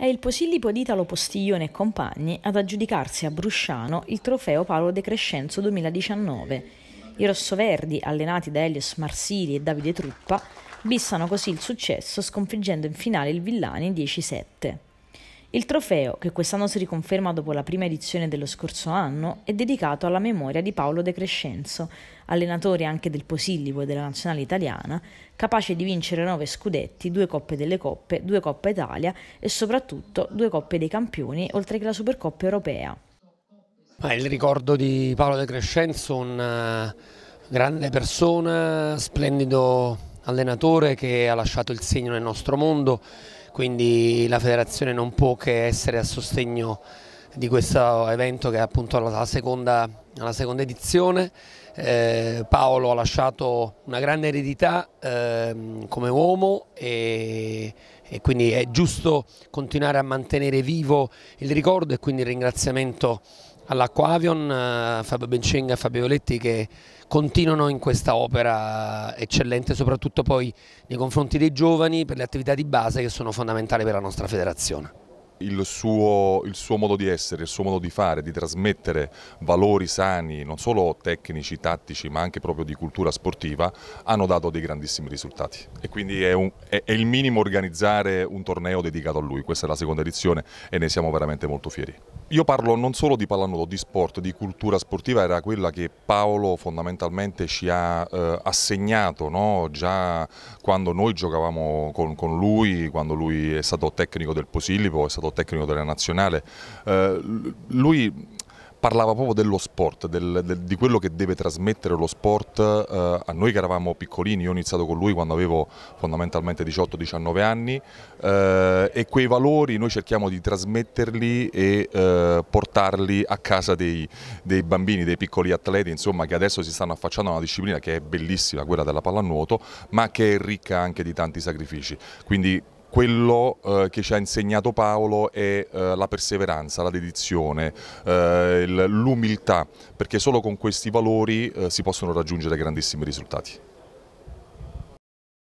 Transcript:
È il Posillipo di Italo Postiglione e compagni ad aggiudicarsi a Brusciano il trofeo Paolo De Crescenzo 2019. I rossoverdi, allenati da Elios Marsili e Davide Truppa, bissano così il successo sconfiggendo in finale il Villani 10-7. Il trofeo, che quest'anno si riconferma dopo la prima edizione dello scorso anno, è dedicato alla memoria di Paolo De Crescenzo, allenatore anche del Posillipo e della nazionale italiana, capace di vincere nove scudetti, due Coppe delle Coppe, due Coppa Italia e soprattutto due Coppe dei Campioni, oltre che la Supercoppa europea. Il ricordo di Paolo De Crescenzo, una grande persona, splendido allenatore che ha lasciato il segno nel nostro mondo quindi la federazione non può che essere a sostegno di questo evento che è appunto la seconda, la seconda edizione. Eh, Paolo ha lasciato una grande eredità eh, come uomo e, e, quindi è giusto continuare a mantenere vivo il ricordo e quindi il ringraziamento all'Acquavion, a Fabio Bencenga e Fabio Violetti che continuano in questa opera eccellente soprattutto poi nei confronti dei giovani per le attività di base che sono fondamentali per la nostra federazione il suo, il suo, modo di essere, il suo modo di fare, di trasmettere valori sani, non solo tecnici, tattici, ma anche proprio di cultura sportiva, hanno dato dei grandissimi risultati. E quindi è, un, è, è il minimo organizzare un torneo dedicato a lui, questa è la seconda edizione e ne siamo veramente molto fieri. Io parlo non solo di pallanuoto, di sport, di cultura sportiva, era quella che Paolo fondamentalmente ci ha eh, assegnato no? già quando noi giocavamo con, con lui, quando lui è stato tecnico del Posillipo, è stato stato tecnico della nazionale, eh, lui parlava proprio dello sport, del, del, di quello che deve trasmettere lo sport eh, a noi che eravamo piccolini, io ho iniziato con lui quando avevo fondamentalmente 18-19 anni eh, e quei valori noi cerchiamo di trasmetterli e eh, portarli a casa dei, dei, bambini, dei piccoli atleti insomma, che adesso si stanno affacciando a una disciplina che è bellissima, quella della pallanuoto, ma che è ricca anche di tanti sacrifici. Quindi quello eh, che ci ha insegnato Paolo è eh, la perseveranza, la dedizione, eh, l'umiltà, perché solo con questi valori eh, si possono raggiungere grandissimi risultati.